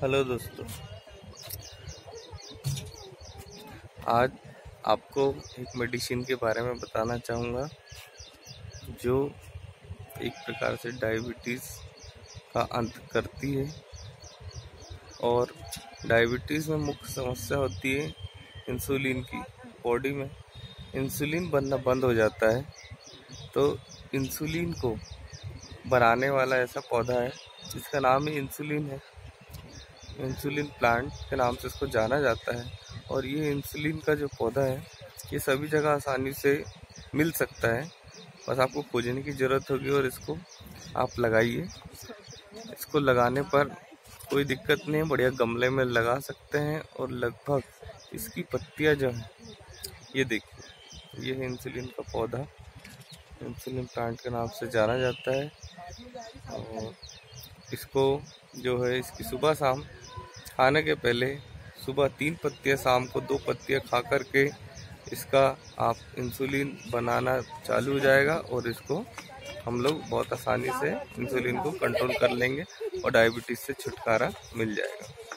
Hello दोस्तों। आज आपको एक मेडिसिन के बारे में बताना चाहूँगा, जो एक प्रकार से डायबिटीज़ का अंत करती है और डायबिटीज़ में मुख्य समस्या होती है इंसुलिन की। बॉडी में इंसुलिन बनना बंद हो जाता है तो इंसुलिन को बनाने वाला ऐसा पौधा है, जिसका नाम ही इंसुलिन है। इंसुलिन प्लांट के नाम से इसको जाना जाता है और ये इंसुलिन का जो पौधा है, ये सभी जगह आसानी से मिल सकता है। बस आपको खोजने की ज़रूरत होगी और इसको आप लगाइए। इसको लगाने पर कोई दिक्कत नहीं है बढ़िया गमले में लगा सकते हैं और लगभग इसकी पत्तियाँ जो हैं, ये देखिए, ये है इंसुलिन का पौधा। इंसुलिन प्लांट के नाम से जाना जाता है और इसको जो है इसकी सुबह शाम खाने के पहले सुबह तीन पत्तियाँ, शाम को दो पत्तियाँ खा करके इसका आप इंसुलिन बनाना चालू हो जाएगा और इसको हम लोग बहुत आसानी से इंसुलिन को कंट्रोल कर लेंगे और डायबिटीज़ से छुटकारा मिल जाएगा।